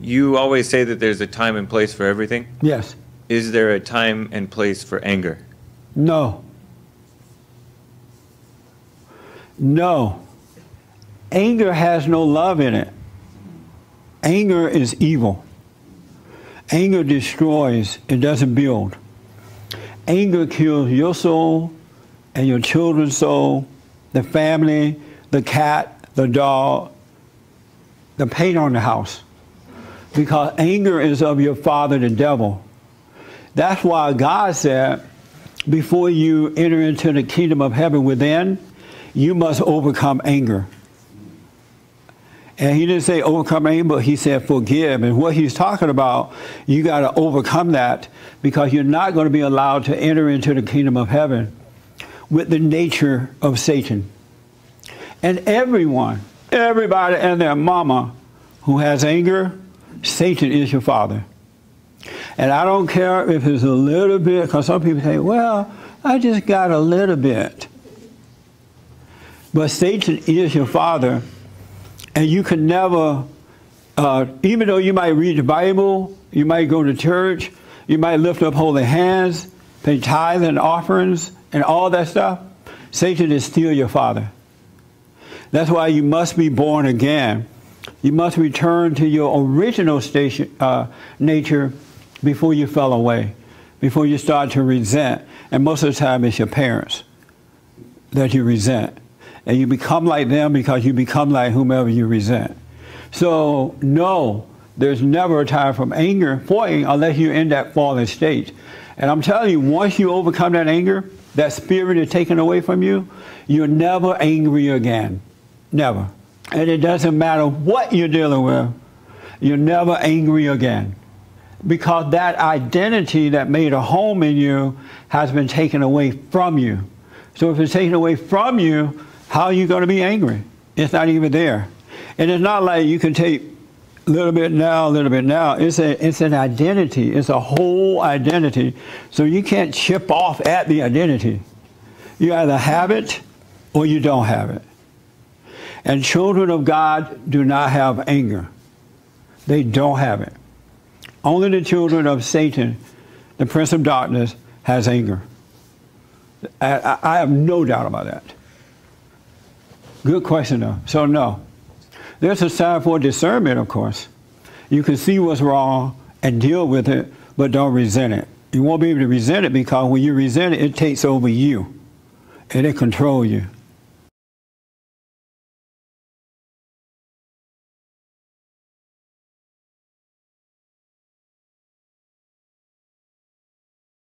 You always say that there's a time and place for everything. Yes. Is there a time and place for anger? No. No. Anger has no love in it. Anger is evil. Anger destroys, it doesn't build. Anger kills your soul and your children's soul, the family, the cat, the dog, the paint on the house. Because anger is of your father, the devil. That's why God said, before you enter into the kingdom of heaven within, you must overcome anger. And he didn't say overcome anger, but he said forgive. And what he's talking about, you got to overcome that because you're not going to be allowed to enter into the kingdom of heaven with the nature of Satan. And everyone, everybody and their mama who has anger, Satan is your father. And I don't care if it's a little bit, because some people say, well, I just got a little bit. But Satan is your father, and you can never, uh, even though you might read the Bible, you might go to church, you might lift up holy hands, pay tithes and offerings, and all that stuff, Satan is still your father. That's why you must be born again. You must return to your original station, uh, nature before you fell away, before you start to resent. And most of the time, it's your parents that you resent. And you become like them because you become like whomever you resent. So, no, there's never a time from anger for anger unless you're in that fallen state. And I'm telling you, once you overcome that anger, that spirit is taken away from you, you're never angry again. Never. And it doesn't matter what you're dealing with, you're never angry again. Because that identity that made a home in you has been taken away from you. So if it's taken away from you, how are you going to be angry? It's not even there. And it's not like you can take a little bit now, a little bit now. It's, a, it's an identity. It's a whole identity. So you can't chip off at the identity. You either have it or you don't have it. And children of God do not have anger. They don't have it. Only the children of Satan, the prince of darkness, has anger. I, I have no doubt about that. Good question, though. So, no. There's a time for discernment, of course. You can see what's wrong and deal with it, but don't resent it. You won't be able to resent it because when you resent it, it takes over you and it controls you.